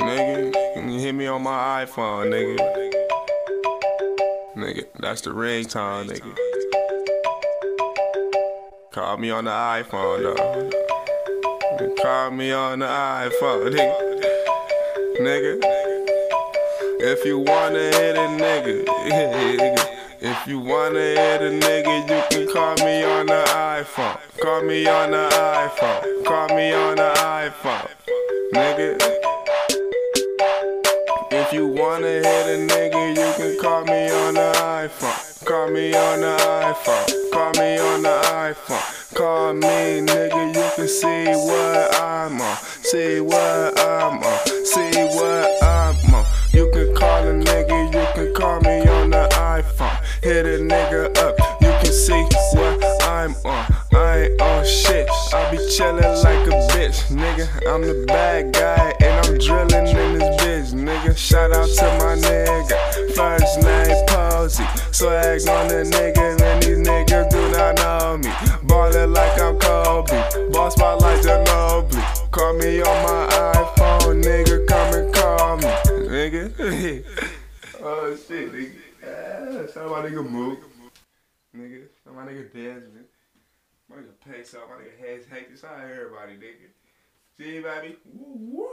Nigga, can you hit me on my iPhone, nigga? Nigga, that's the ringtone, nigga. Call me on the iPhone, though. Call me on the iPhone, nigga. Nigga. If you wanna hit a nigga, if you wanna hit a nigga, you can call me on the iPhone. Call me on the iPhone. Call me on the iPhone. Nigga. If you wanna hit a nigga, you can call me on the iPhone. Call me on the iPhone. Call me on the iPhone. Call me, nigga, you can see what I'm on. See what I'm on. See what I'm on. You can call a nigga, you can call me on the iPhone. Hit a nigga up, you can see what I'm on. I ain't on shit, I be chillin' like a bitch, nigga. I'm the bad guy I'm drillin' in this bitch, nigga. Shout out to my nigga, first name Posey. Swag on the nigga, and these niggas do not know me. Ballin' like I'm Kobe, boss spot like Ginobili. Call me on my iPhone, nigga, come and call me, nigga. oh shit, nigga. Yeah, shout out my nigga Mook. Nigga, shout out my nigga Desmond. My nigga Peso, my nigga Heads Hector, shout out everybody, nigga. See, baby? Woo woo.